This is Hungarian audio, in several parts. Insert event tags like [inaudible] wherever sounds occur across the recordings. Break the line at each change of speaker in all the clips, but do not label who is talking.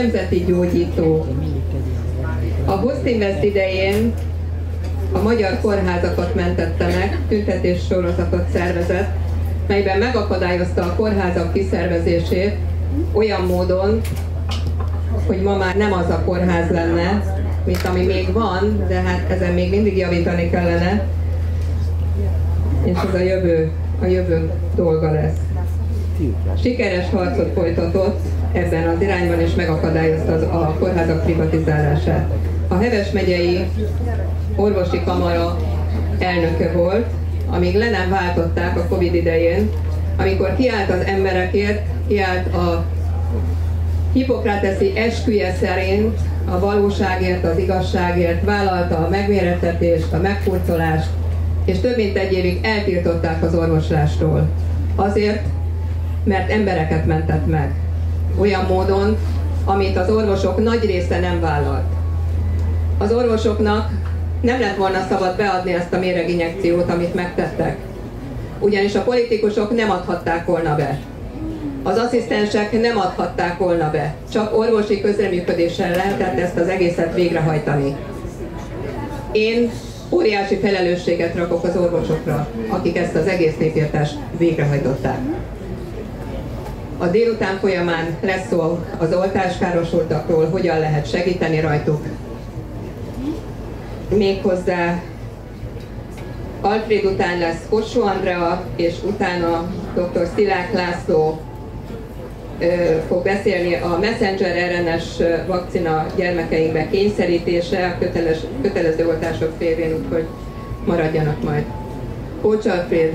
nemzeti gyógyító. A Hostinvest idején a magyar kórházakat mentette meg, tüntetés sorozatot szervezett, melyben megakadályozta a kórházak kiszervezését olyan módon, hogy ma már nem az a kórház lenne, mint ami még van, de hát ezen még mindig javítani kellene, és ez a jövő, a jövő dolga lesz. Sikeres harcot folytatott ebben az irányban, és megakadályozta az, a kórházak privatizálását. A Heves megyei orvosi kamara elnöke volt, amíg le nem váltották a Covid idején, amikor kiállt az emberekért, kiállt a Hippokrateszi esküje szerint a valóságért, az igazságért, vállalta a megmérettetést, a megfurcolást, és több mint egy évig eltiltották az orvoslástól. Azért, mert embereket mentett meg. Olyan módon, amit az orvosok nagy része nem vállalt. Az orvosoknak nem lett volna szabad beadni ezt a méreginjekciót, amit megtettek. Ugyanis a politikusok nem adhatták volna be. Az asszisztensek nem adhatták volna be. Csak orvosi közreműködéssel lehetett ezt az egészet végrehajtani. Én óriási felelősséget rakok az orvosokra, akik ezt az egész népírtást végrehajtották. A délután folyamán lesz szó az oltáskárosultakról, hogyan lehet segíteni rajtuk. Méghozzá Alfred után lesz Kossu Andrea, és utána dr. Szilák László fog beszélni a messenger RNS vakcina gyermekeinkbe kényszerítése, a köteles, kötelező oltások férjén, úgyhogy maradjanak majd. Kócs Alfred,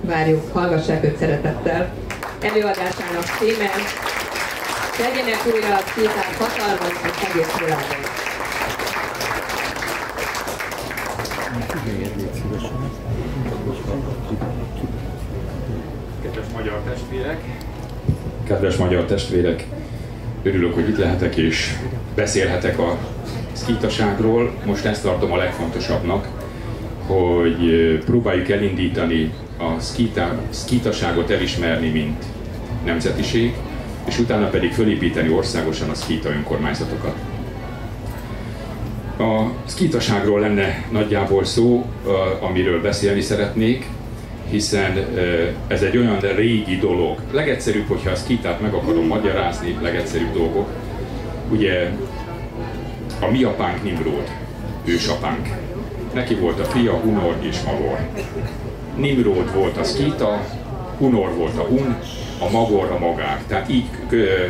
várjuk, hallgassák őt szeretettel. Előadásának címe Legyenek újra a képák hatalmas az egész világon.
Kedves magyar testvérek, Kedves magyar testvérek, örülök, hogy itt lehetek és beszélhetek a szkítaságról. Most ezt tartom a legfontosabbnak, hogy próbáljuk elindítani a szkíta, szkítaságot elismerni, mint nemzetiség, és utána pedig fölépíteni országosan a szkíta önkormányzatokat. A szkítaságról lenne nagyjából szó, amiről beszélni szeretnék hiszen ez egy olyan régi dolog. Legegyszerűbb, hogyha a skitát meg akarom magyarázni, legegyszerűbb dolgok. Ugye a mi apánk Nimrod, ősapánk. Neki volt a fia Hunor és Magor. Nimrod volt a skita, Hunor volt a Hun, a Magor a magák. Tehát így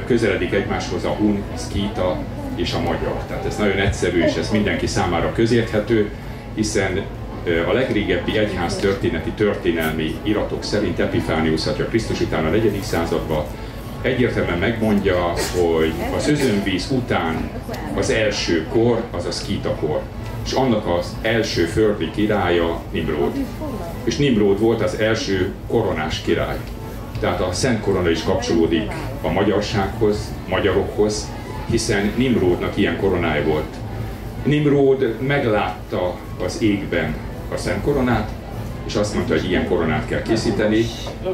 közeledik egymáshoz a Hun, skita és a magyar. Tehát ez nagyon egyszerű, és ez mindenki számára közérthető, hiszen a legrégebbi egyház történeti történelmi iratok szerint Epifánius atya Krisztus után a 4. században egyértelműen megmondja, hogy az özönvíz után az első kor az a szkíta kor. És annak az első földi királya Nimrod. És Nimrod volt az első koronás király. Tehát a Szent Korona is kapcsolódik a magyarsághoz, magyarokhoz, hiszen Nimrodnak ilyen koronája volt. Nimrod meglátta az égben a Szent Koronát, és azt mondta, hogy ilyen koronát kell készíteni.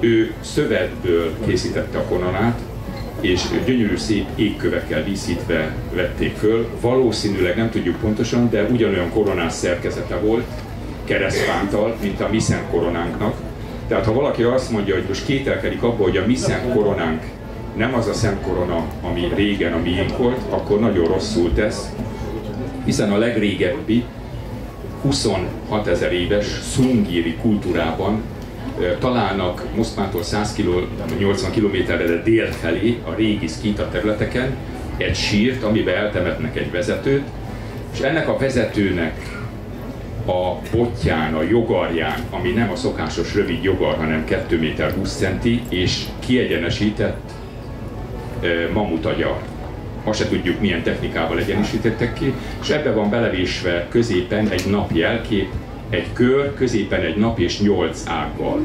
Ő szövetből készítette a koronát, és gyönyörű szép égkövekkel díszítve vették föl. Valószínűleg nem tudjuk pontosan, de ugyanolyan koronás szerkezete volt, keresztpántal, mint a mi szent koronánknak. Tehát ha valaki azt mondja, hogy most kételkedik abban, hogy a mi szent koronánk nem az a szent ami régen a miénk volt, akkor nagyon rosszul tesz, hiszen a legrégebbi 26 ezer éves szungíri kultúrában találnak Moszkvától 100 km, 80 kilométerre de dél felé a régi szkíta területeken egy sírt, amiben eltemetnek egy vezetőt, és ennek a vezetőnek a botján, a jogarján, ami nem a szokásos rövid jogar, hanem 2 méter 20 centi, és kiegyenesített mamutagyar ma se tudjuk milyen technikával egyenesítettek ki, és ebbe van belevésve középen egy nap jelkép, egy kör, középen egy nap és nyolc ággal.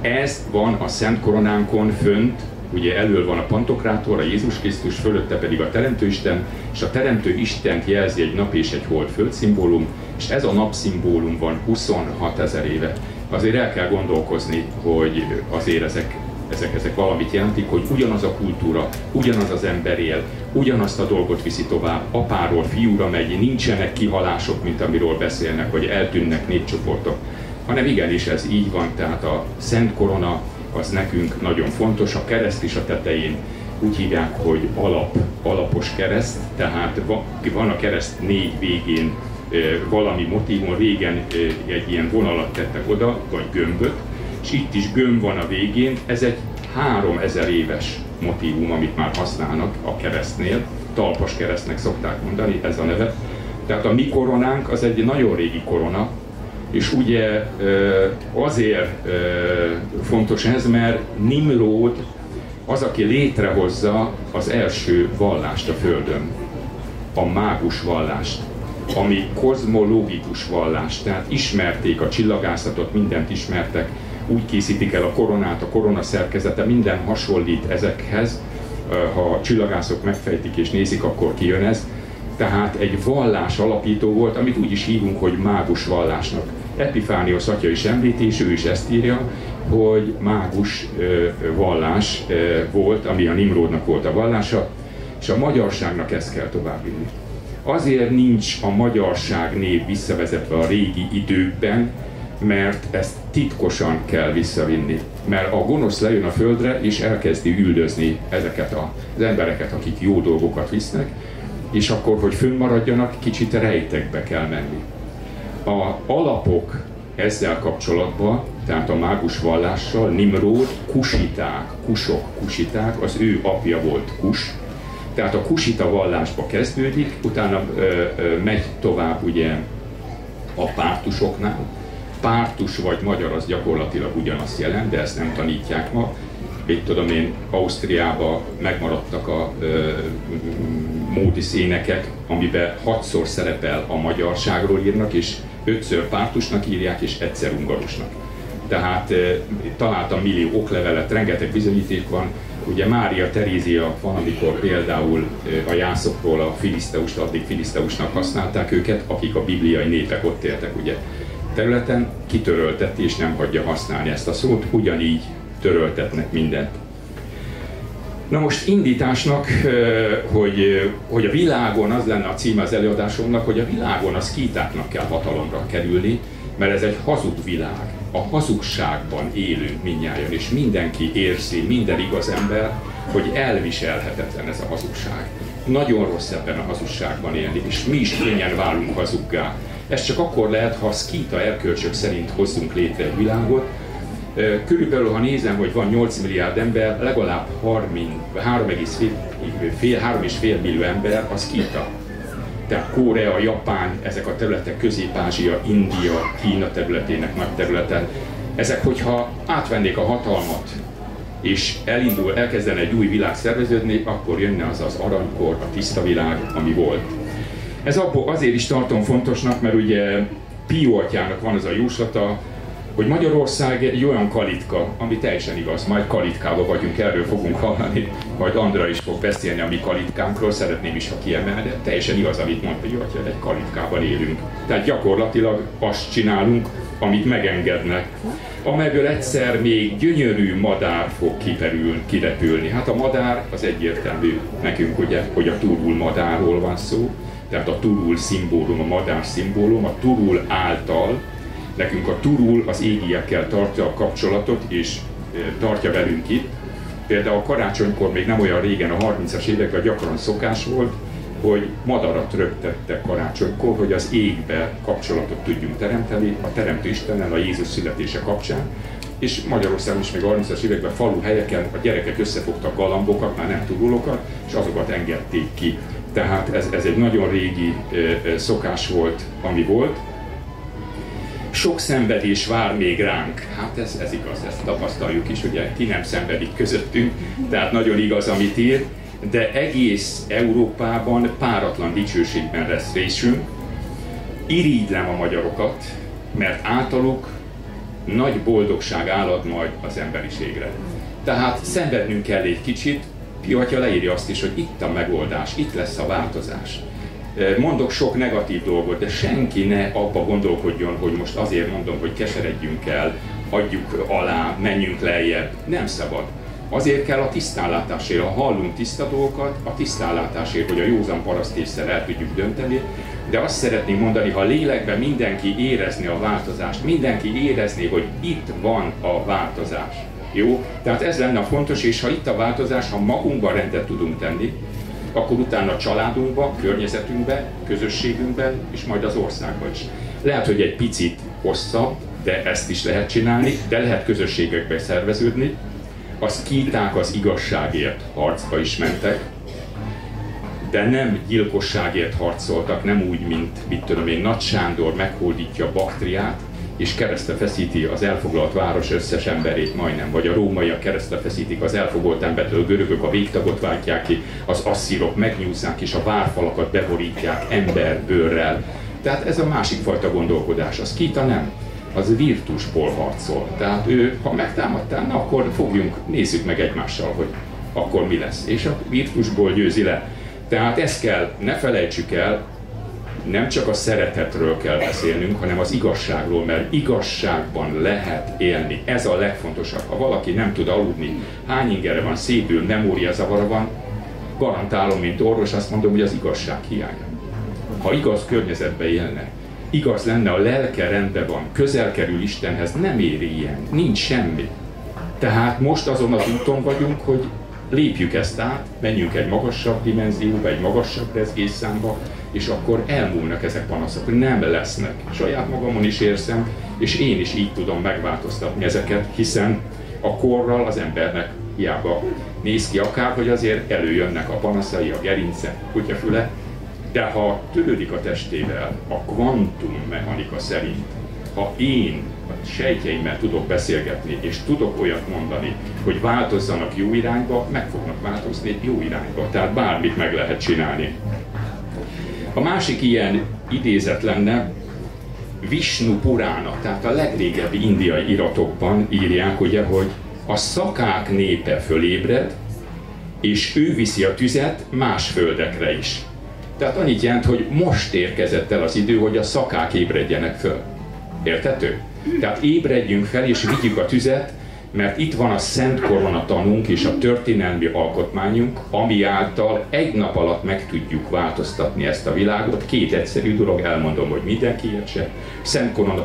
Ez van a Szent Koronánkon fönt, ugye elől van a Pantokrátor, a Jézus Krisztus, fölötte pedig a Teremtő Isten, és a Teremtő Istent jelzi egy nap és egy hold földszimbólum, és ez a napszimbólum van 26 ezer éve. Azért el kell gondolkozni, hogy azért ezek ezek, ezek valamit jelentik, hogy ugyanaz a kultúra, ugyanaz az ember él, ugyanazt a dolgot viszi tovább, apáról fiúra megy, nincsenek kihalások, mint amiről beszélnek, hogy eltűnnek népcsoportok, hanem igenis ez így van, tehát a Szent Korona az nekünk nagyon fontos, a kereszt is a tetején. Úgy hívják, hogy alap, alapos kereszt, tehát van a kereszt négy végén valami motivum, régen egy ilyen vonalat tettek oda, vagy gömböt, és is gömb van a végén, ez egy 3000 éves motivum, amit már használnak a keresztnél, talpas keresztnek szokták mondani, ez a neve. Tehát a mi koronánk az egy nagyon régi korona, és ugye azért fontos ez, mert Nimród az, aki létrehozza az első vallást a Földön, a mágus vallást, ami kozmológikus vallás, tehát ismerték a csillagászatot, mindent ismertek, úgy készítik el a koronát, a korona szerkezete, minden hasonlít ezekhez, ha a csillagászok megfejtik és nézik, akkor kijön ez. Tehát egy vallás alapító volt, amit úgy is hívunk, hogy mágus vallásnak. Epifánios atya is említi, és ő is ezt írja, hogy mágus vallás volt, ami a Nimrodnak volt a vallása, és a magyarságnak ezt kell továbbvinni. Azért nincs a magyarság név visszavezetve a régi időkben, mert ezt titkosan kell visszavinni. Mert a gonosz lejön a földre, és elkezdi üldözni ezeket az embereket, akik jó dolgokat visznek, és akkor, hogy fönnmaradjanak, kicsit rejtekbe kell menni. A alapok ezzel kapcsolatban, tehát a mágus vallással, Nimród, kusiták, kusok, kusiták, az ő apja volt Kus, tehát a kusita vallásba kezdődik, utána ö, ö, megy tovább ugye a pártusoknál. Pártus vagy magyar az gyakorlatilag ugyanazt jelent, de ezt nem tanítják ma. Itt tudom én, Ausztriában megmaradtak a ö, módi szénekek, amiben hatszor szerepel a magyarságról írnak, és ötször pártusnak írják, és egyszer ungarusnak. Tehát e, találtam millió oklevelet, rengeteg bizonyíték van, Ugye Mária Terézia van, amikor például a jászokról a filiszteust addig filiszteusnak használták őket, akik a bibliai népek ott éltek ugye területen, kitörölteti és nem hagyja használni ezt a szót, ugyanígy töröltetnek mindent. Na most indításnak, hogy, hogy a világon, az lenne a címe az előadásomnak, hogy a világon a szkítáknak kell hatalomra kerülni, mert ez egy hazug világ a hazugságban élünk minnyáján, és mindenki érzi, minden igaz ember, hogy elviselhetetlen ez a hazugság. Nagyon rossz ebben a hazugságban élni, és mi is könnyen válunk hazuggá. Ez csak akkor lehet, ha a szkíta erkölcsök szerint hozzunk létre egy világot. Körülbelül, ha nézem, hogy van 8 milliárd ember, legalább 3,5 millió ember a szkíta tehát Korea, Japán, ezek a területek, Közép-Ázsia, India, Kína területének nagy területen, ezek, hogyha átvennék a hatalmat, és elindul, elkezdene egy új világ szerveződni, akkor jönne az az aranykor, a tiszta világ, ami volt. Ez abból azért is tartom fontosnak, mert ugye Pio atyának van az a jóslata, hogy Magyarország egy olyan kalitka, ami teljesen igaz, majd kalitkába vagyunk, erről fogunk hallani, majd Andra is fog beszélni a mi kalitkánkról, szeretném is, ha kiemelni, de teljesen igaz, amit mondta, hogy egy kalitkában élünk. Tehát gyakorlatilag azt csinálunk, amit megengednek, amelyből egyszer még gyönyörű madár fog kiperül, kirepülni. Hát a madár az egyértelmű nekünk, ugye, hogy a turul madárról van szó, tehát a turul szimbólum, a madár szimbólum, a turul által Nekünk a turul az égiekkel tartja a kapcsolatot, és tartja velünk itt. Például a karácsonykor még nem olyan régen, a 30-as években gyakran szokás volt, hogy madarat rögtettek karácsonykor, hogy az égbe kapcsolatot tudjunk teremteni, a Teremtő Istennel, a Jézus születése kapcsán. És Magyarországon is még 30-as években falu helyeken a gyerekek összefogtak galambokat, már nem turulokat, és azokat engedték ki. Tehát ez, ez egy nagyon régi szokás volt, ami volt sok szenvedés vár még ránk. Hát ez, ez igaz, ezt tapasztaljuk is, ugye ki nem szenvedik közöttünk, tehát nagyon igaz, amit ír, de egész Európában páratlan dicsőségben lesz részünk. Irigylem a magyarokat, mert általuk nagy boldogság állad majd az emberiségre. Tehát szenvednünk kell egy kicsit, Piatya leírja azt is, hogy itt a megoldás, itt lesz a változás. Mondok sok negatív dolgot, de senki ne abba gondolkodjon, hogy most azért mondom, hogy keseredjünk el, adjuk alá, menjünk lejjebb. Nem szabad. Azért kell a tisztállátásért, ha hallunk tiszta dolgokat, a tisztállátásért, hogy a józan parasztésszel el tudjuk dönteni, de azt szeretném mondani, ha lélekben mindenki érezni a változást, mindenki érezni, hogy itt van a változás. Jó? Tehát ez lenne a fontos, és ha itt a változás, ha magunkban rendet tudunk tenni, akkor utána a családunkban, környezetünkben, közösségünkben, és majd az országban is. Lehet, hogy egy picit hosszabb, de ezt is lehet csinálni, de lehet közösségekbe szerveződni. A szkíták az igazságért harcba is mentek, de nem gyilkosságért harcoltak, nem úgy, mint mit tudom én, Nagy Sándor meghódítja Baktriát, és keresztre feszíti az elfoglalt város összes emberét majdnem, vagy a rómaiak keresztre feszítik az elfogolt embert, a görögök a végtagot váltják ki, az asszírok megnyúzzák és a várfalakat beborítják emberbőrrel. Tehát ez a másik fajta gondolkodás. Az Kita nem az virtusból harcol. Tehát ő, ha megtámadtál, na akkor fogjunk, nézzük meg egymással, hogy akkor mi lesz. És a virtusból győzi le. Tehát ezt kell, ne felejtsük el, nem csak a szeretetről kell beszélnünk, hanem az igazságról, mert igazságban lehet élni. Ez a legfontosabb. Ha valaki nem tud aludni, hány ingere van, szépül, memóriazavara van, garantálom, mint orvos, azt mondom, hogy az igazság hiánya. Ha igaz környezetben élne, igaz lenne, a lelke rendben van, közel kerül Istenhez, nem éri ilyen, nincs semmi. Tehát most azon az úton vagyunk, hogy lépjük ezt át, menjünk egy magasabb dimenzióba, egy magasabb rezgésszámba, és akkor elmúlnak ezek panaszok, nem lesznek. Saját magamon is érzem, és én is így tudom megváltoztatni ezeket, hiszen a korral az embernek hiába néz ki akár, hogy azért előjönnek a panaszai, a gerince, kutyafüle, de ha törődik a testével, a kvantum mechanika szerint, ha én a sejtjeimmel tudok beszélgetni, és tudok olyat mondani, hogy változzanak jó irányba, meg fognak változni jó irányba. Tehát bármit meg lehet csinálni. A másik ilyen idézet lenne Vishnu Purana, tehát a legrégebbi indiai iratokban írják, ugye, hogy a szakák népe fölébred, és ő viszi a tüzet más földekre is. Tehát annyit jelent, hogy most érkezett el az idő, hogy a szakák ébredjenek föl. Értető? Tehát ébredjünk fel és vigyük a tüzet, mert itt van a Szent Korona tanunk és a történelmi alkotmányunk, ami által egy nap alatt meg tudjuk változtatni ezt a világot. Két egyszerű dolog, elmondom, hogy mindenki értse. Szent Korona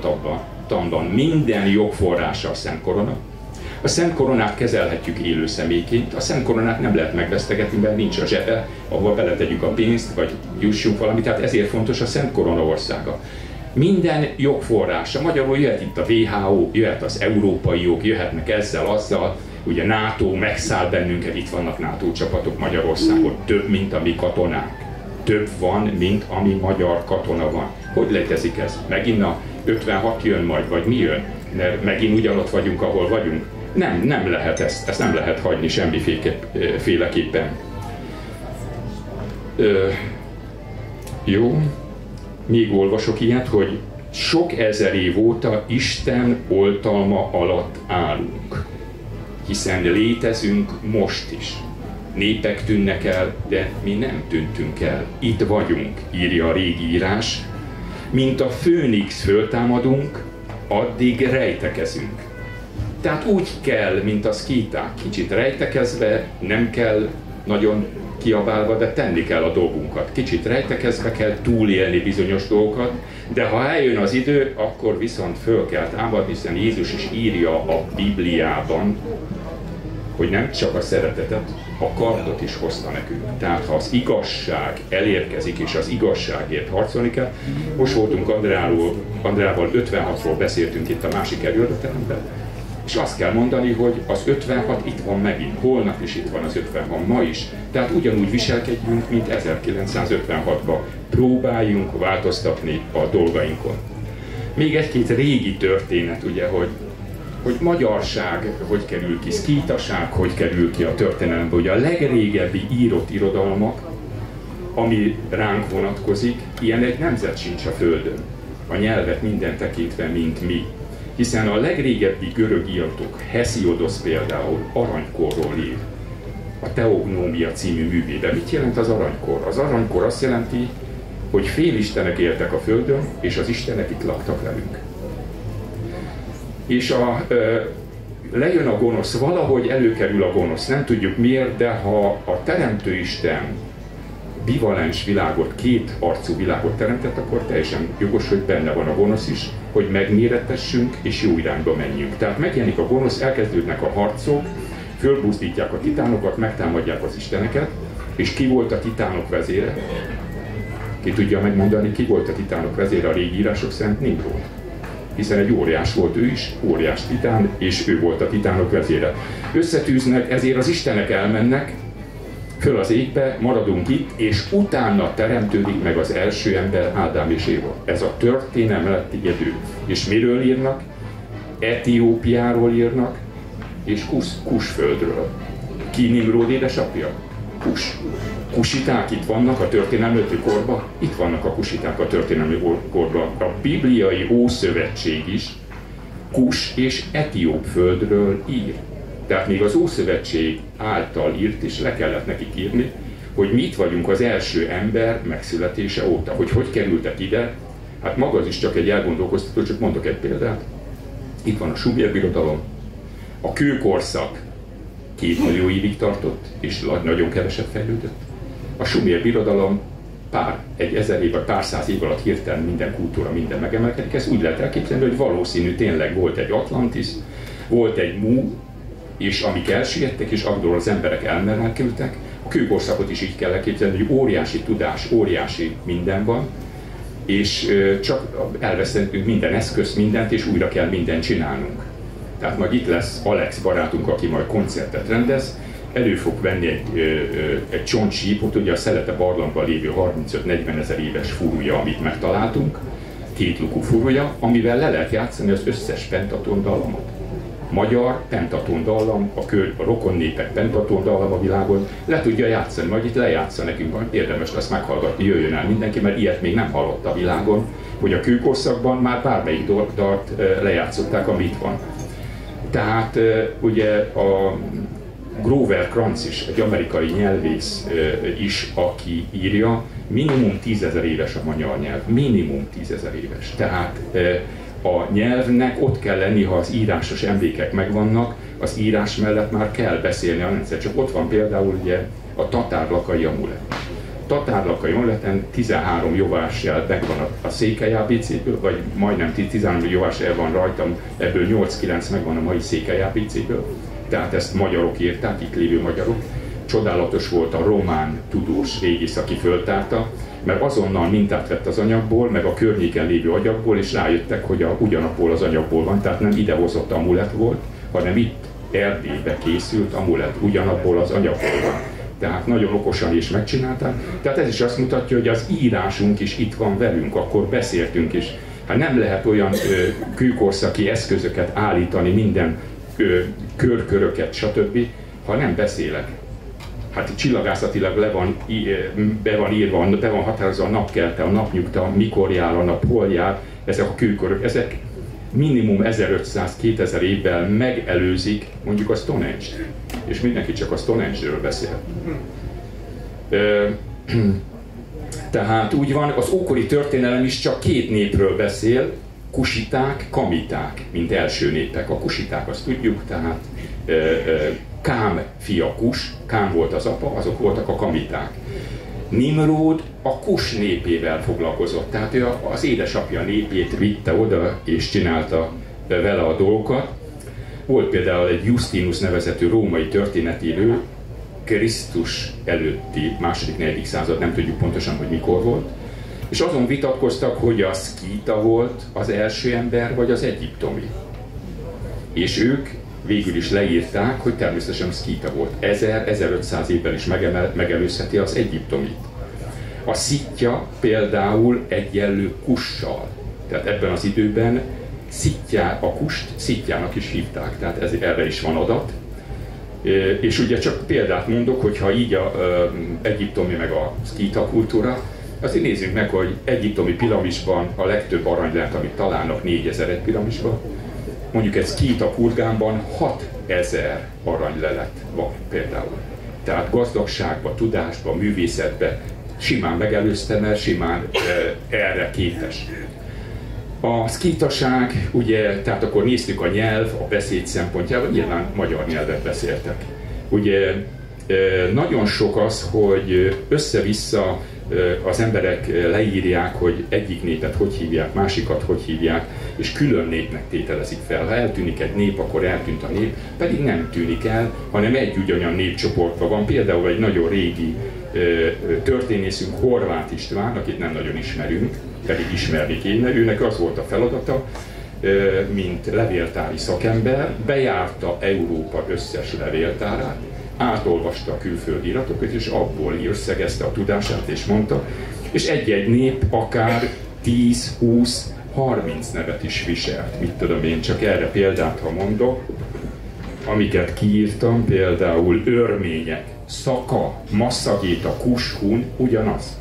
tanban minden jogforrása a Szent Korona, a Szent Koronát kezelhetjük élő személyként, a Szent Koronát nem lehet megvesztegetni, mert nincs a zsebe, ahol beletegyük a pénzt, vagy jussunk valamit, tehát ezért fontos a Szent Korona országa. Minden jogforrása, magyarul jöhet itt a WHO, jöhet az európai jog, jöhetnek ezzel, azzal, ugye NATO megszáll bennünket, itt vannak NATO csapatok Magyarországon, több, mint a mi katonák. Több van, mint ami magyar katona van. Hogy létezik ez? Megint a 56 jön majd, vagy mi jön? Mert megint ugyanott vagyunk, ahol vagyunk. Nem, nem lehet ezt, ezt nem lehet hagyni semmiféleképpen. Ö, jó, még olvasok ilyet, hogy sok ezer év óta Isten oltalma alatt állunk, hiszen létezünk most is. Népek tűnnek el, de mi nem tűntünk el. Itt vagyunk, írja a régi írás. Mint a főnix föltámadunk, addig rejtekezünk. Tehát úgy kell, mint a szkíták, kicsit rejtekezve, nem kell nagyon kiabálva, de tenni kell a dolgunkat. Kicsit rejtekezve kell túlélni bizonyos dolgokat, de ha eljön az idő, akkor viszont föl kell támadni, hiszen Jézus is írja a Bibliában, hogy nem csak a szeretetet, a kardot is hozta nekünk. Tehát ha az igazság elérkezik, és az igazságért harcolni kell, most voltunk Andráról, Andrával 56-ról beszéltünk itt a másik előadateremben, és azt kell mondani, hogy az 56 itt van megint, holnap is itt van az 56, ma is. Tehát ugyanúgy viselkedjünk, mint 1956-ban. Próbáljunk változtatni a dolgainkon. Még egy-két régi történet, ugye, hogy hogy magyarság hogy kerül ki, szkítaság hogy kerül ki a történelembe. Ugye a legrégebbi írott irodalmak, ami ránk vonatkozik, ilyen egy nemzet sincs a Földön. A nyelvet minden tekintve, mint mi hiszen a legrégebbi görög iratok, Hesiodos például aranykorról ír, a Teognómia című művében. Mit jelent az aranykor? Az aranykor azt jelenti, hogy félistenek éltek a Földön, és az istenek itt laktak velünk. És a, lejön a gonosz, valahogy előkerül a gonosz, nem tudjuk miért, de ha a Teremtő Isten bivalens világot, két arcú világot teremtett, akkor teljesen jogos, hogy benne van a gonosz is, hogy megméretessünk és jó irányba menjünk. Tehát megjelenik a gonosz, elkezdődnek a harcok, fölbuzdítják a titánokat, megtámadják az isteneket, és ki volt a titánok vezére? Ki tudja megmondani, ki volt a titánok vezére a régi írások szerint? Nimrod. Hiszen egy óriás volt ő is, óriás titán, és ő volt a titánok vezére. Összetűznek, ezért az istenek elmennek, föl az égbe, maradunk itt, és utána teremtődik meg az első ember, Ádám és Éva. Ez a történelem lett idő. És miről írnak? Etiópiáról írnak, és Kusz, Kusföldről. Ki Nimród édesapja? Kus. Kusiták itt vannak a történelmi korban? Itt vannak a kusiták a történelmi korban. A bibliai Ószövetség is Kus és Etióp földről ír. Tehát még az Ószövetség által írt is le kellett nekik írni, hogy mit vagyunk az első ember megszületése óta. Hogy hogy kerültek ide, hát maga az is csak egy elgondolkoztató, csak mondok egy példát. Itt van a Sumer birodalom, a kőkorszak két millió évig tartott, és nagyon keveset fejlődött. A Sumer birodalom pár, egy ezer év vagy pár száz év alatt hirtelen minden kultúra, minden megemelkedik. Ez úgy lehet elképzelni, hogy valószínű tényleg volt egy Atlantis, volt egy Mu, és amik elsüllyedtek, és abból az emberek elmenekültek, a kőkorszakot is így kell elképzelni, hogy óriási tudás, óriási minden van, és csak elvesztettünk minden eszközt, mindent, és újra kell mindent csinálnunk. Tehát majd itt lesz Alex barátunk, aki majd koncertet rendez, elő fog venni egy, egy csontsípot, ugye a Szelete barlangban lévő 35-40 ezer éves furúja, amit megtaláltunk, két lukú furúja, amivel le lehet játszani az összes pentaton dallamot magyar pentaton dallam, a, kör, a rokon népek pentaton dallam a világon, le tudja játszani, majd itt lejátsza nekünk, majd érdemes lesz meghallgatni, jöjjön el mindenki, mert ilyet még nem hallott a világon, hogy a kőkorszakban már bármelyik dalt lejátszották, amit van. Tehát ugye a Grover Kranz is, egy amerikai nyelvész is, aki írja, minimum tízezer éves a magyar nyelv, minimum tízezer éves. Tehát a nyelvnek ott kell lenni, ha az írásos emlékek megvannak, az írás mellett már kell beszélni a rendszer. Csak ott van például ugye a tatárlakai amulet. Tatárlakai amuleten 13 jel megvan a, a székely ABC-ből, vagy majdnem 13 jel van rajtam, ebből 8-9 megvan a mai székely ABC-ből. Tehát ezt magyarok írták, itt lévő magyarok. Csodálatos volt a román tudós régész, aki föltárta, mert azonnal mintát vett az anyagból, meg a környéken lévő anyagból, és rájöttek, hogy a, ugyanabból az anyagból van, tehát nem idehozott amulet volt, hanem itt Erdélybe készült amulet, ugyanabból az anyagból van. Tehát nagyon okosan is megcsinálták. Tehát ez is azt mutatja, hogy az írásunk is itt van velünk, akkor beszéltünk is. Hát nem lehet olyan ö, kőkorszaki eszközöket állítani, minden ö, körköröket, stb., ha nem beszélek hát csillagászatilag le van, be van írva, be van határozva a napkelte, a napnyugta, mikor jár a nap, hol jár, ezek a kőkörök, ezek minimum 1500-2000 évvel megelőzik mondjuk a Stonehenge-t. És mindenki csak a Stonehenge-ről beszél. [clears throat] Tehát úgy van, az ókori történelem is csak két népről beszél, kusiták, kamiták, mint első népek. A kusiták azt tudjuk, tehát Kám fia Kus, Kám volt az apa, azok voltak a kamiták. Nimród a Kus népével foglalkozott, tehát ő az édesapja népét vitte oda és csinálta vele a dolgokat. Volt például egy Justinus nevezetű római történetírő, Krisztus előtti második, negyedik század, nem tudjuk pontosan, hogy mikor volt, és azon vitatkoztak, hogy a szkíta volt az első ember, vagy az egyiptomi. És ők végül is leírták, hogy természetesen szkíta volt. 1000-1500 évvel is megemel, megelőzheti az egyiptomit. A szitja például egyenlő kussal. Tehát ebben az időben szitjá, a kust szitjának is hívták, tehát ez, erre is van adat. És ugye csak példát mondok, hogyha így a, a egyiptomi meg a szkíta kultúra, azért nézzük meg, hogy egyiptomi piramisban a legtöbb arany lehet, amit találnak 4000 egy piramisban, mondjuk egy Skita kurgánban 6000 aranylelet van például. Tehát gazdagságba, tudásba, művészetbe simán megelőzte, mert simán e, erre képes. A szkítaság, ugye, tehát akkor néztük a nyelv, a beszéd szempontjából, nyilván magyar nyelvet beszéltek. Ugye nagyon sok az, hogy össze-vissza az emberek leírják, hogy egyik népet hogy hívják, másikat hogy hívják, és külön népnek tételezik fel. Ha eltűnik egy nép, akkor eltűnt a nép, pedig nem tűnik el, hanem egy ugyanolyan népcsoportban van. Például egy nagyon régi történészünk, Horváth István, akit nem nagyon ismerünk, pedig ismerni kéne, őnek az volt a feladata, mint levéltári szakember, bejárta Európa összes levéltárát, átolvasta a külföldi iratokat, és abból összegezte a tudását, és mondta, és egy-egy nép akár 10, 20, 30 nevet is viselt. Mit tudom én, csak erre példát, ha mondok, amiket kiírtam, például örmények, szaka, masszagéta, kushun, ugyanaz.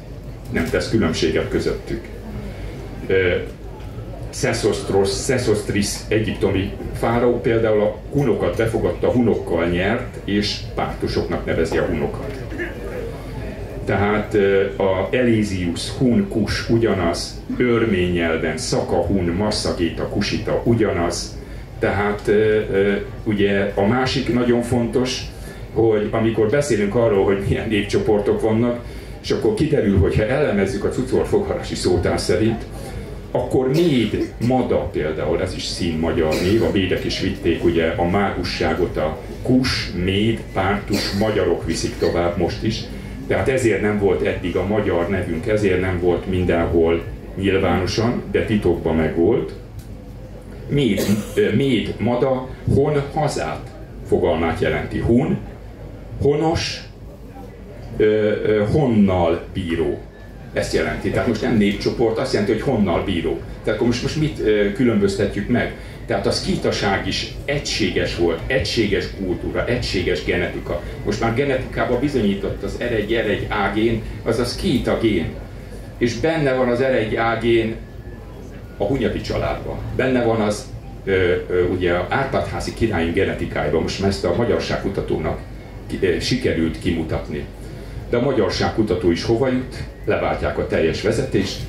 Nem tesz különbséget közöttük. Szeszosztros, Szeszosztris egyiptomi fáraó például a hunokat befogadta, hunokkal nyert, és pártusoknak nevezi a hunokat. Tehát a Elézius, Hun, Kus ugyanaz, örmény nyelven, Szaka, Hun, Masszagéta, Kusita ugyanaz. Tehát ugye a másik nagyon fontos, hogy amikor beszélünk arról, hogy milyen népcsoportok vannak, és akkor kiderül, hogy ha elemezzük a cucorfogarasi szótár szerint, akkor méd, mada például, ez is szín magyar név, a médek is vitték ugye a mágusságot, a kus, méd, pártus, magyarok viszik tovább most is. Tehát ezért nem volt eddig a magyar nevünk, ezért nem volt mindenhol nyilvánosan, de titokban meg volt. Méd, méd mada, hon hazát fogalmát jelenti. Hun, honos, honnal bíró ezt jelenti. Tehát most nem népcsoport, azt jelenti, hogy honnal bíró. Tehát akkor most, most mit különböztetjük meg? Tehát a szkítaság is egységes volt, egységes kultúra, egységes genetika. Most már genetikában bizonyított az R1, R1 ágén, az a szkíta gén. És benne van az R1 ágén a Hunyapi családban. Benne van az ö, ö, ugye Árpádházi királyunk genetikájában, most már ezt a magyarságkutatónak sikerült kimutatni de a magyarság kutató is hova jut, leváltják a teljes vezetést,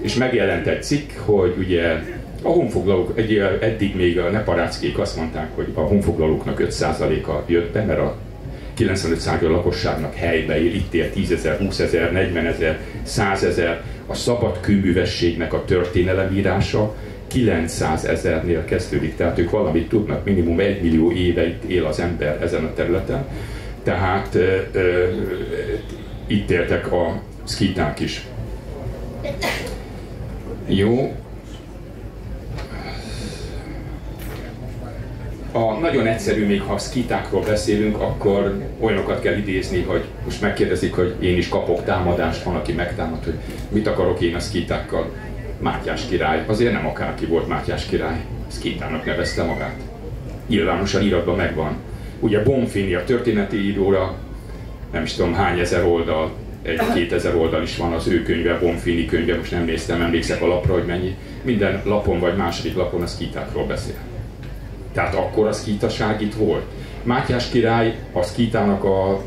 és megjelent egy cikk, hogy ugye a honfoglalók, egy, eddig még a neparáckék azt mondták, hogy a honfoglalóknak 5%-a jött be, mert a 95% a lakosságnak helybe él, itt él 10 ezer, 20 ezer, 40 ezer, 100 ezer, a szabad kőművességnek a történelemírása 900 ezernél kezdődik, tehát ők valamit tudnak, minimum 1 millió éve itt él az ember ezen a területen, tehát ö, ö, itt éltek a szkíták is. Jó. A nagyon egyszerű, még ha szkítákról beszélünk, akkor olyanokat kell idézni, hogy most megkérdezik, hogy én is kapok támadást, van, aki megtámad, hogy mit akarok én a szkítákkal. Mátyás király. Azért nem akárki volt Mátyás király. Szkítának nevezte magát. Nyilvánosan iratban megvan Ugye Bonfini a történeti íróra, nem is tudom hány ezer oldal, egy kétezer oldal is van az ő könyve, Bonfini könyve, most nem néztem, emlékszek a lapra, hogy mennyi. Minden lapon vagy második lapon a szkítákról beszél. Tehát akkor a szkítaság itt volt. Mátyás király a szkítának a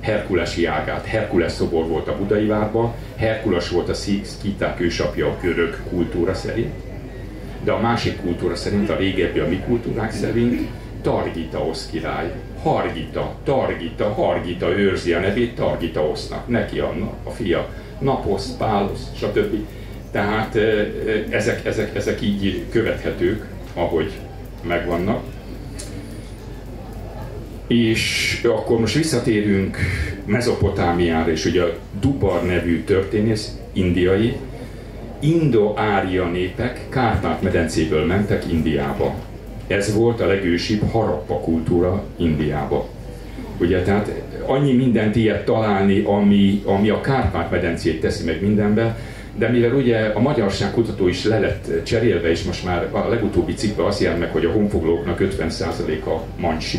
Herkulesi ágát. Herkules szobor volt a Budai várban, Herkules volt a szkíták ősapja a görög kultúra szerint, de a másik kultúra szerint, a régebbi a mi kultúrák szerint Targita osz király. Hargita, Targita, Hargita őrzi a nevét, Targita osznak. Neki a, a fia. Naposz, Pálosz, stb. Tehát ezek, ezek, ezek így követhetők, ahogy megvannak. És akkor most visszatérünk Mezopotámiára, és ugye a Dubar nevű történész, indiai, Indo-ária népek Kárpát-medencéből mentek Indiába ez volt a legősibb harappa kultúra Indiába. Ugye, tehát annyi mindent ilyet találni, ami, ami a Kárpát-medencét teszi meg mindenbe, de mivel ugye a magyarság kutató is le lett cserélve, és most már a legutóbbi cikkben azt jelent meg, hogy a honfoglalóknak 50%-a mancsi.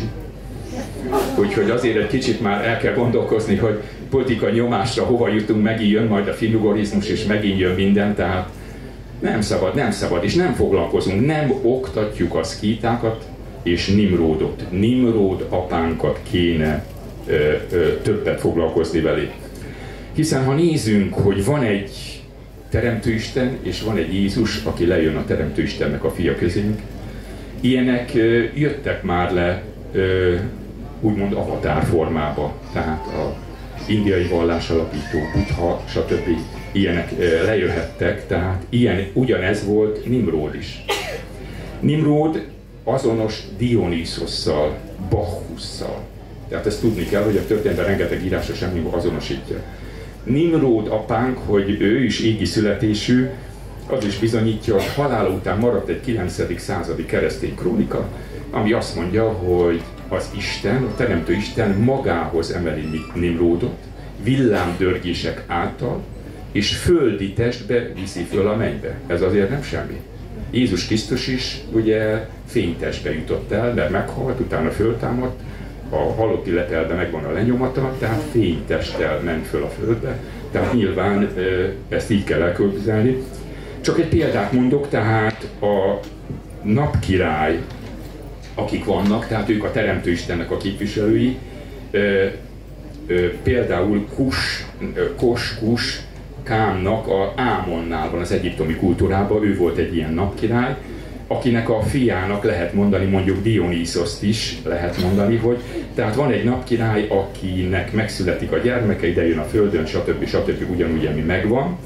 Úgyhogy azért egy kicsit már el kell gondolkozni, hogy politikai nyomásra hova jutunk, megint jön majd a finugorizmus, és megint jön minden, tehát nem szabad, nem szabad, és nem foglalkozunk, nem oktatjuk a szkítákat és Nimrodot. Nimrod apánkat kéne ö, ö, többet foglalkozni velé. Hiszen ha nézünk, hogy van egy Teremtőisten, és van egy Jézus, aki lejön a Teremtőistennek a fia közénk. Ilyenek jöttek már le úgymond avatár formába, tehát a indiai vallás alapító, Buddha, stb. Ilyenek lejöhettek, tehát ilyen, ugyanez volt Nimród is. Nimród azonos Dionyszosszal, Bacchusszal. Tehát ezt tudni kell, hogy a történetben rengeteg írása semmi azonosítja. Nimród apánk, hogy ő is égi születésű, az is bizonyítja, hogy halála után maradt egy 9. századi keresztény krónika, ami azt mondja, hogy az Isten, a Teremtő Isten magához emeli Nimródot, villámdörgések által, és földi testbe viszi föl a mennybe. Ez azért nem semmi. Jézus Krisztus is ugye fénytestbe jutott el, mert meghalt, utána föltámadt, a halotti letelben megvan a lenyomata, tehát fénytesttel ment föl a földbe, tehát nyilván ezt így kell elképzelni. Csak egy példát mondok, tehát a napkirály, akik vannak, tehát ők a Teremtő Istennek a képviselői, például Kus, Kos, Kus, Kámnak a Ámonnál van az egyiptomi kultúrában, ő volt egy ilyen napkirály, akinek a fiának lehet mondani, mondjuk Dionysoszt is lehet mondani, hogy tehát van egy napkirály, akinek megszületik a gyermeke, ide jön a földön, stb. stb. ugyanúgy, ami megvan.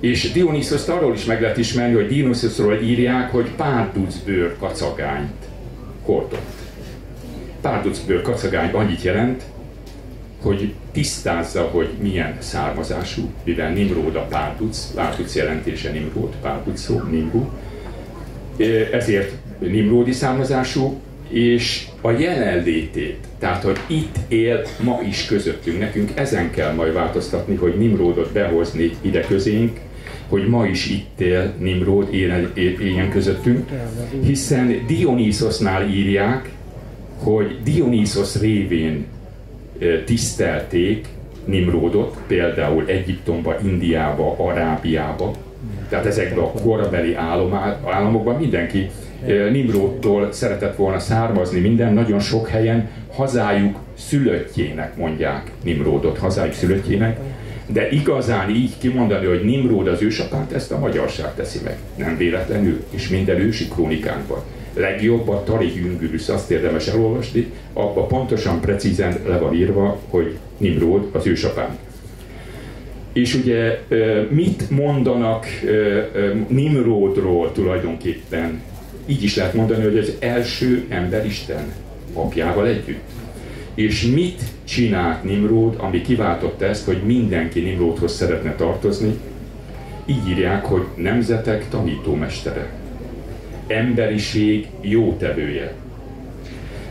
És Dionysoszt arról is meg lehet ismerni, hogy Dionysosról írják, hogy párducbőr kacagányt hordott. Párducbőr kacagány annyit jelent, hogy tisztázza, hogy milyen származású, mivel Nimród a párduc, párduc jelentése Nimród, párduc szó, Nimru, ezért Nimródi származású, és a jelenlétét, tehát hogy itt él ma is közöttünk, nekünk ezen kell majd változtatni, hogy Nimródot behozni ide közénk, hogy ma is itt él Nimród, éljen közöttünk, hiszen Dionysosnál írják, hogy Dionysos révén tisztelték Nimródot, például Egyiptomba, Indiába, Arábiába, tehát ezekben a korabeli államokban mindenki Nimródtól szeretett volna származni minden, nagyon sok helyen hazájuk szülöttjének mondják Nimródot, hazájuk szülöttjének, de igazán így kimondani, hogy Nimród az ősapát, ezt a magyarság teszi meg. Nem véletlenül, és minden ősi krónikánkban. Legjobb a Tari Jüngürüsz, azt érdemes elolvasni, abban pontosan, precízen le van írva, hogy Nimród az ősapánk. És ugye mit mondanak Nimrodról tulajdonképpen? Így is lehet mondani, hogy az első emberisten apjával együtt. És mit csinált Nimród, ami kiváltotta ezt, hogy mindenki Nimródhoz szeretne tartozni? Így írják, hogy nemzetek tanítómestere, emberiség jótevője,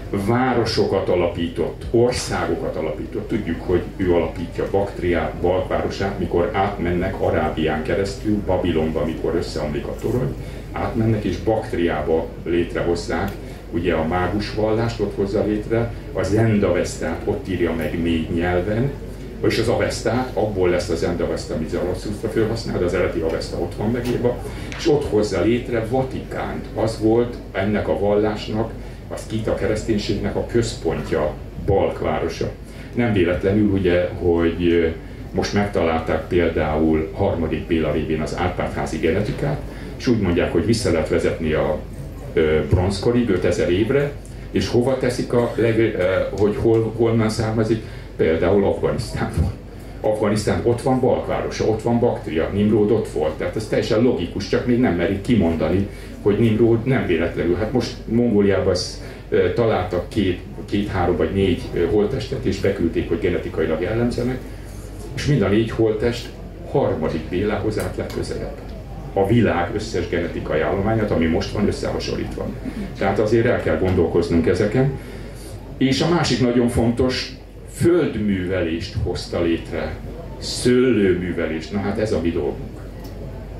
városokat alapított, országokat alapított. Tudjuk, hogy ő alapítja Baktriát, Balkvárosát, mikor átmennek Arábián keresztül, Babilonba, mikor összeomlik a torony, átmennek és Baktriába létrehozzák, ugye a mágus vallást ott hozza létre, a Zendavesztát ott írja meg még nyelven, és az Avesztát, abból lesz az Zendaveszta, amit Zarathustra felhasznál, az eredeti Aveszta ott van megírva, és ott hozza létre Vatikánt. Az volt ennek a vallásnak a szkíta kereszténységnek a központja, Balkvárosa. Nem véletlenül ugye, hogy most megtalálták például harmadik Béla révén az Árpádházi genetikát, és úgy mondják, hogy vissza lehet vezetni a bronzkorig, 5000 évre, és hova teszik a leg, hogy hol, honnan származik, például Afganisztánból. Afganisztán ott van Balkvárosa, ott van Baktria, Nimród ott volt, tehát ez teljesen logikus, csak még nem merik kimondani, hogy Nimród nem véletlenül. Hát most Mongóliában találtak két, két, három vagy négy holtestet, és beküldték, hogy genetikailag jellemzenek, és mind a négy holtest harmadik Bélához állt legközelebb. A világ összes genetikai állományát, ami most van összehasonlítva. Tehát azért el kell gondolkoznunk ezeken. És a másik nagyon fontos, földművelést hozta létre, szőlőművelést. Na hát ez a mi dolgunk.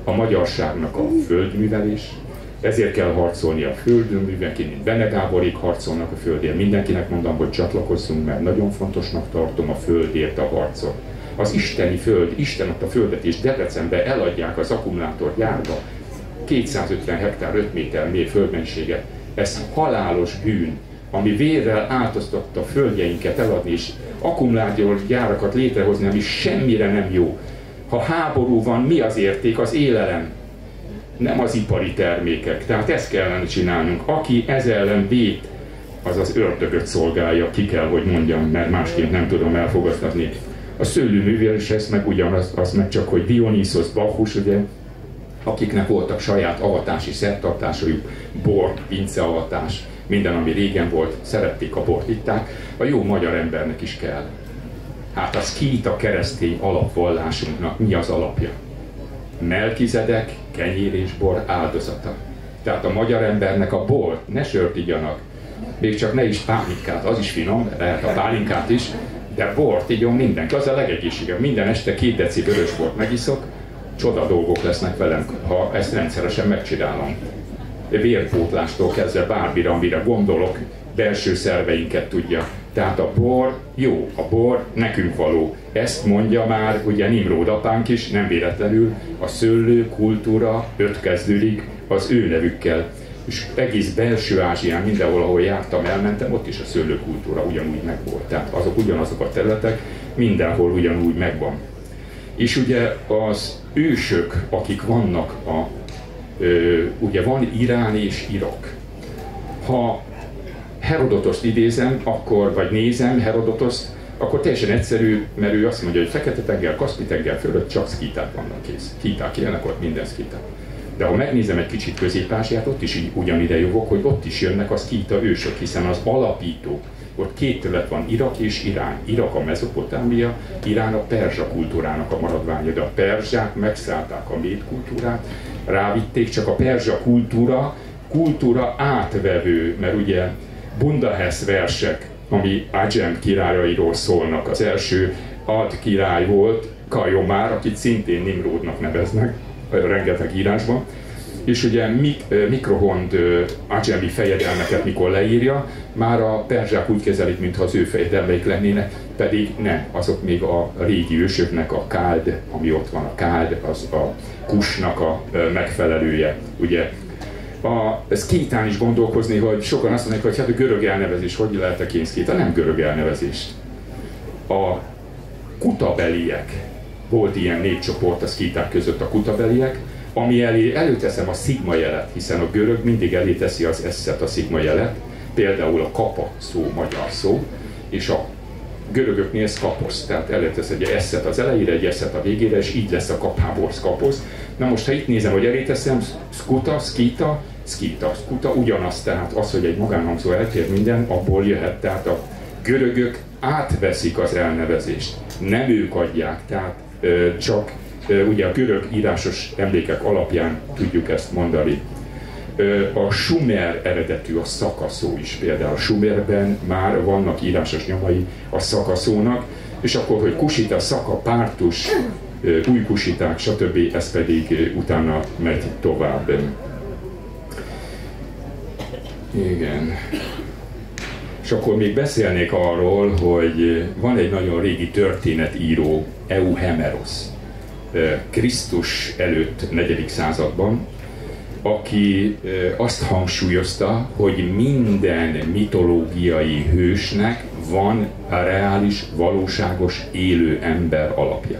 A magyarságnak a földművelés, ezért kell harcolni a földön, mindenki, mint Bene Gáborék harcolnak a földért. Mindenkinek mondom, hogy csatlakozzunk, mert nagyon fontosnak tartom a földért a harcot. Az isteni föld, Isten a földet és Debrecenbe eladják az akkumulátorgyárba 250 hektár 5 méter mély földmenséget. Ez halálos bűn, ami vérrel átoztatta földjeinket eladni, és akkumulátorgyárakat létrehozni, ami semmire nem jó Ha háború van, mi az érték? Az élelem, nem az ipari termékek. Tehát ezt kellene csinálnunk. Aki ez ellen véd, az az ördögöt szolgálja, ki kell, hogy mondjam, mert másként nem tudom elfogadni. A szőlőművelés ez meg ugyanaz, az meg csak, hogy Dionysos Bacchus, ugye, akiknek voltak saját avatási szertartásajuk, bor, pinceavatás, minden, ami régen volt, szerették a bort, itták, a jó magyar embernek is kell. Hát az kiít a keresztény alapvallásunknak mi az alapja? Melkizedek, kenyér és bor áldozata. Tehát a magyar embernek a bor, ne sört igyanak, még csak ne is pálinkát, az is finom, lehet a pálinkát is, de bort igyon mindenki, az a legegészségebb. Minden este két deci vörös bort megiszok, csoda dolgok lesznek velem, ha ezt rendszeresen megcsinálom. Vérpótlástól kezdve bármire, amire gondolok, belső szerveinket tudja. Tehát a bor jó, a bor nekünk való. Ezt mondja már ugye Nimród apánk is, nem véletlenül, a szőlő kultúra öt kezdődik az ő nevükkel és egész belső Ázsián, mindenhol, ahol jártam, elmentem, ott is a szőlőkultúra ugyanúgy megvolt. Tehát azok ugyanazok a területek, mindenhol ugyanúgy megvan. És ugye az ősök, akik vannak a, ugye van Irán és Irak. Ha Herodotoszt idézem, akkor, vagy nézem Herodotoszt, akkor teljesen egyszerű, mert ő azt mondja, hogy Fekete-tenger, Kaszpi-tenger fölött csak szkíták vannak kész. Kíták élnek, ott minden szkíták. De ha megnézem egy kicsit közép ott is ugyanide jövök, hogy ott is jönnek a szkíta ősök, hiszen az alapító, ott két terület van, Irak és Irán. Irak a Mezopotámia, Irán a perzsa kultúrának a maradványa, de a perzsák megszállták a méd kultúrát, rávitték, csak a perzsa kultúra, kultúra átvevő, mert ugye Bundahez versek, ami Ajem királyairól szólnak. Az első Ad király volt, Kajomár, akit szintén Nimrodnak neveznek, rengeteg írásban, és ugye mik, mikrohond Ajemi fejedelmeket mikor leírja, már a perzsák úgy kezelik, mintha az ő fejedelmeik lennének, pedig nem, azok még a régi ősöknek a káld, ami ott van, a káld, az a kusnak a megfelelője. Ugye a szkétán is gondolkozni, hogy sokan azt mondják, hogy hát a görög elnevezés, hogy lehet a kénszkéta? Nem görög elnevezés. A kutabeliek, volt ilyen népcsoport a szkíták között a kutabeliek, ami elé előteszem a szigma jelet, hiszen a görög mindig elé teszi az eszet, a szigma jelet, például a kapa szó, magyar szó, és a görögöknél kaposz, tehát előtesz egy eszet az elejére, egy eszet a végére, és így lesz a kapából kaposz. Na most, ha itt nézem, hogy elé teszem, skuta, skita, skita, skuta, ugyanaz, tehát az, hogy egy magánhangzó eltér minden, abból jöhet, tehát a görögök átveszik az elnevezést, nem ők adják, tehát csak ugye a görög írásos emlékek alapján tudjuk ezt mondani. A sumer eredetű a szakaszó is, például a sumerben már vannak írásos nyomai a szakaszónak, és akkor, hogy kusita, szaka, pártus, új kusiták, stb. ez pedig utána megy tovább. Igen. És akkor még beszélnék arról, hogy van egy nagyon régi történetíró, Euhemeros, Krisztus előtt 4. században, aki azt hangsúlyozta, hogy minden mitológiai hősnek van a reális, valóságos, élő ember alapja.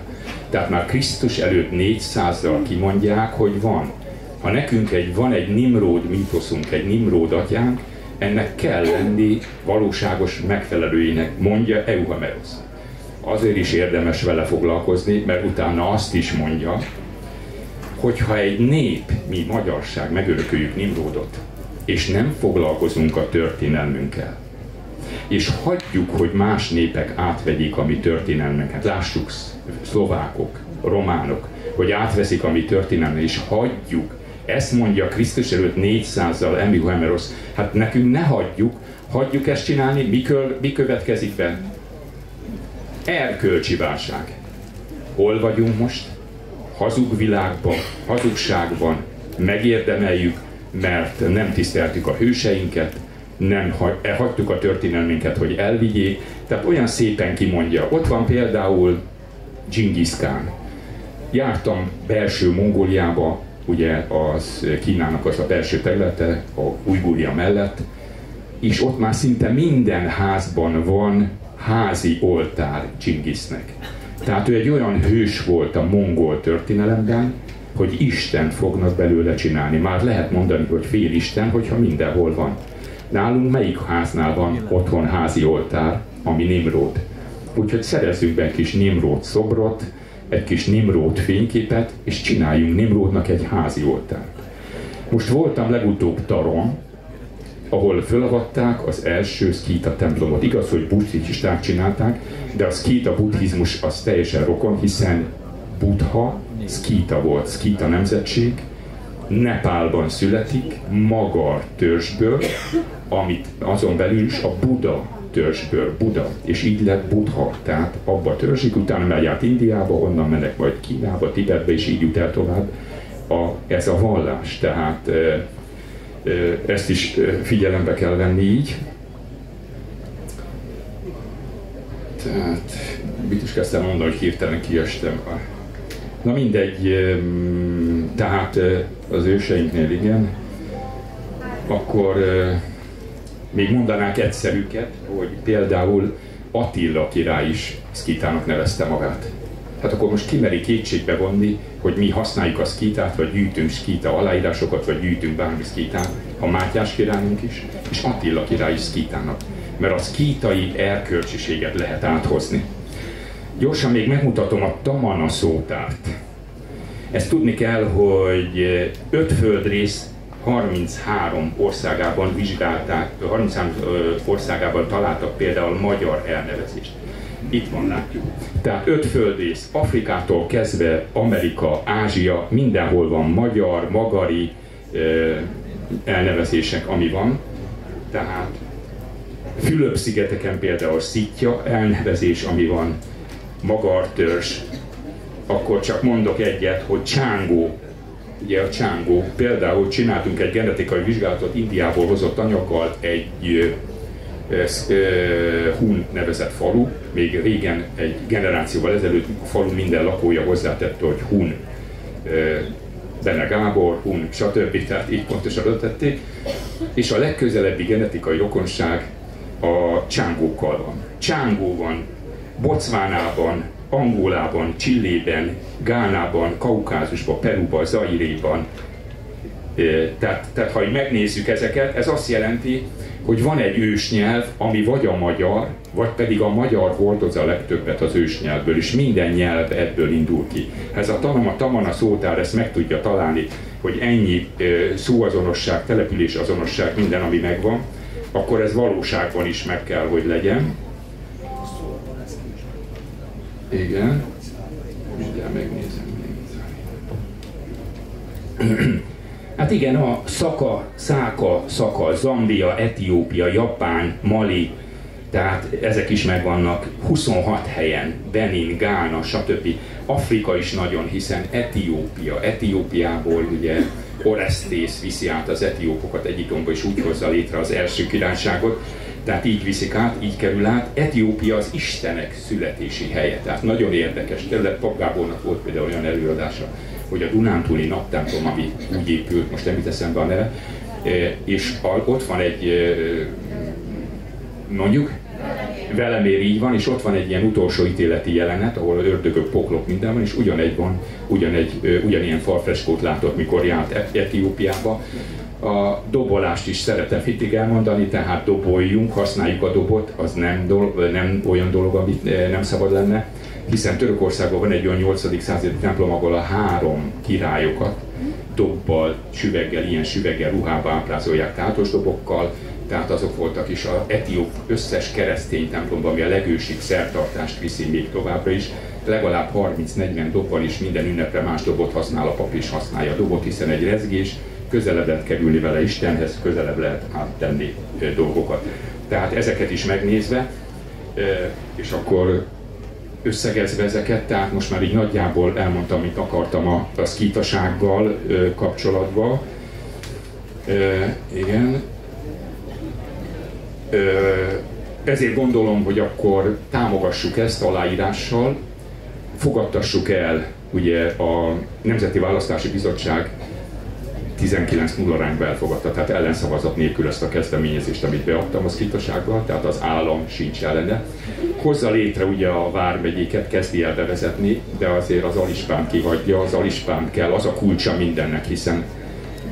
Tehát már Krisztus előtt 400-zal kimondják, hogy van. Ha nekünk egy, van egy Nimród mítoszunk, egy Nimród atyánk, ennek kell lenni valóságos megfelelőinek, mondja Euhemeros. Azért is érdemes vele foglalkozni, mert utána azt is mondja, hogyha egy nép, mi magyarság megörököljük Nimrodot, és nem foglalkozunk a történelmünkkel, és hagyjuk, hogy más népek átvegyék a mi történelmünket. Lássuk, szlovákok, románok, hogy átveszik a mi történelmünket, és hagyjuk, ezt mondja Krisztus előtt 400-zal Emi Huemeros. Hát nekünk ne hagyjuk, hagyjuk ezt csinálni, mi, kö, mi következik be? Erkölcsi válság. Hol vagyunk most? Hazug világban, hazugságban, megérdemeljük, mert nem tiszteltük a hőseinket, nem e, hagytuk a történelminket, hogy elvigyék. Tehát olyan szépen kimondja. Ott van például Genghis Khan. Jártam belső Mongóliába, ugye az Kínának az a belső területe, a Ujgúria mellett, és ott már szinte minden házban van házi oltár Csingisznek. Tehát ő egy olyan hős volt a mongol történelemben, hogy Isten fognak belőle csinálni. Már lehet mondani, hogy fél Isten, hogyha mindenhol van. Nálunk melyik háznál van otthon házi oltár, ami Nimród? Úgyhogy szerezzünk be egy kis Nimród szobrot, egy kis Nimród fényképet, és csináljunk Nimródnak egy házi oltárt. Most voltam legutóbb Taron, ahol fölavatták az első szkíta templomot. Igaz, hogy buddhisták csinálták, de a szkíta buddhizmus az teljesen rokon, hiszen Buddha szkíta volt, szkíta nemzetség, Nepálban születik, magar törzsből, amit azon belül is a Buda törzsből, Buda, és így lett Buddha, tehát abba törzsik, utána át Indiába, onnan mennek majd Kínába, Tibetbe, és így jut el tovább a, ez a vallás. Tehát e, e, ezt is figyelembe kell venni így. Tehát, mit is kezdtem mondani, hogy hirtelen kiestem. Na mindegy, tehát az őseinknél igen, akkor még mondanák egyszerűket, hogy például Attila király is szkitának nevezte magát. Hát akkor most kimeri kétségbe vonni, hogy mi használjuk a szkítát, vagy gyűjtünk szkíta aláírásokat, vagy gyűjtünk bármi szkítát, a Mátyás királyunk is, és Attila király is szkítának. Mert a szkítai erkölcsiséget lehet áthozni. Gyorsan még megmutatom a Tamana szótárt. Ezt tudni kell, hogy öt földrész 33 országában vizsgálták, 33 országában találtak például magyar elnevezést. Itt van, látjuk. Tehát öt földrész, Afrikától kezdve Amerika, Ázsia, mindenhol van magyar, magari elnevezések, ami van. Tehát Fülöp-szigeteken például szitja elnevezés, ami van, magartörzs, akkor csak mondok egyet, hogy csángó ugye a csángó. Például csináltunk egy genetikai vizsgálatot Indiából hozott anyaggal egy Hun nevezett falu, még régen egy generációval ezelőtt a falu minden lakója hozzátette, hogy Hun, Bene Gábor, Hun, stb. Tehát így pontosan öltették. És a legközelebbi genetikai rokonság a csángókkal van. Csángó van Bocvánában, Angolában, Csillében, Gánában, Kaukázusban, Peruban, Zairéban. Tehát, tehát ha megnézzük ezeket, ez azt jelenti, hogy van egy ősnyelv, ami vagy a magyar, vagy pedig a magyar hordozza a legtöbbet az ősnyelvből, és minden nyelv ebből indul ki. Ez a tanama, tamana szótár ezt meg tudja találni, hogy ennyi szóazonosság, település azonosság, minden, ami megvan, akkor ez valóságban is meg kell, hogy legyen. Igen. Mindjárt megnézem. Hát igen, a Szaka, Száka, Szaka, Zambia, Etiópia, Japán, Mali, tehát ezek is megvannak 26 helyen, Benin, Gána, stb. Afrika is nagyon, hiszen Etiópia, Etiópiából ugye Orestész viszi át az etiópokat Egyiptomba, és úgy hozza létre az első királyságot, tehát így viszik át, így kerül át. Etiópia az Istenek születési helye, tehát nagyon érdekes terület. Pap Gábornak volt például olyan előadása, hogy a Dunántúli naptemplom, ami úgy épült, most nem jut eszembe a neve, és ott van egy, e, mondjuk, velemér így van, és ott van egy ilyen utolsó ítéleti jelenet, ahol ördögök, poklok, minden van, és ugyanegy van, ugyanegy, e, ugyanilyen falfreskót látott, mikor járt Etiópiába, a dobolást is szeretem fitig elmondani, tehát doboljunk, használjuk a dobot, az nem, dolog, nem olyan dolog, amit nem szabad lenne, hiszen Törökországban van egy olyan 8. századi templom, ahol a három királyokat dobbal, süveggel, ilyen süveggel ruhába ábrázolják tátos dobokkal, tehát azok voltak is a etióp összes keresztény templomban, ami a legősibb szertartást viszi még továbbra is, legalább 30-40 dobbal is minden ünnepre más dobot használ, a pap is használja a dobot, hiszen egy rezgés, közelebb lehet kerülni vele Istenhez, közelebb lehet áttenni dolgokat. Tehát ezeket is megnézve, és akkor összegezve ezeket, tehát most már így nagyjából elmondtam, amit akartam a, a szkítasággal kapcsolatban. Igen. Ezért gondolom, hogy akkor támogassuk ezt aláírással, fogadtassuk el ugye a Nemzeti Választási Bizottság 19 nulla rányba elfogadta, tehát ellenszavazat nélkül ezt a kezdeményezést, amit beadtam a szkitasággal, tehát az állam sincs ellene. Hozza létre ugye a vármegyéket, kezdi el bevezetni, de azért az alispán kihagyja, az alispán kell, az a kulcsa mindennek, hiszen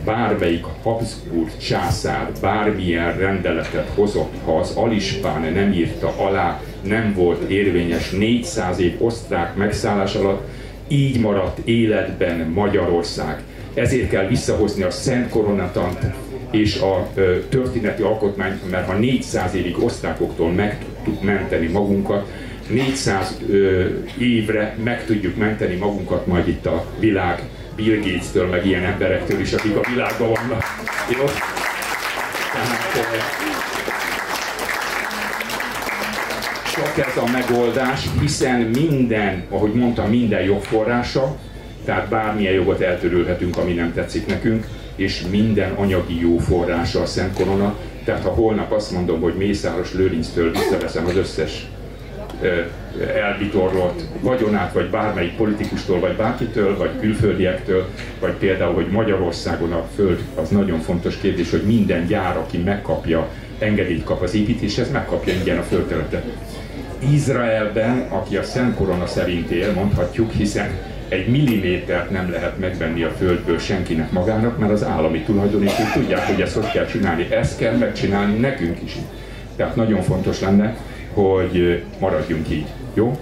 bármelyik Habsburg császár bármilyen rendeletet hozott, ha az alispán nem írta alá, nem volt érvényes 400 év osztrák megszállás alatt, így maradt életben Magyarország. Ezért kell visszahozni a Szent Koronatant és a ö, történeti alkotmányt, mert ha 400 évig osztrákoktól meg tudtuk menteni magunkat, 400 ö, évre meg tudjuk menteni magunkat majd itt a világ Bill Gates-től, meg ilyen emberektől is, akik a világban vannak. Jó? Tehát, csak ez a megoldás, hiszen minden, ahogy mondtam, minden jogforrása, tehát bármilyen jogot eltörülhetünk, ami nem tetszik nekünk, és minden anyagi jó forrása a Szent Korona. Tehát ha holnap azt mondom, hogy Mészáros Lőrinctől visszaveszem az összes elvitorlolt vagyonát, vagy bármelyik politikustól, vagy bárkitől, vagy külföldiektől, vagy például, hogy Magyarországon a föld, az nagyon fontos kérdés, hogy minden gyár, aki megkapja, engedélyt kap az építéshez, megkapja ingyen a földterületet. Izraelben, aki a Szent Korona szerint él, mondhatjuk, hiszen egy millimétert nem lehet megvenni a földből senkinek magának, mert az állami tulajdonítók tudják, hogy ezt hogy kell csinálni. Ezt kell megcsinálni nekünk is. Tehát nagyon fontos lenne, hogy maradjunk így. Jó?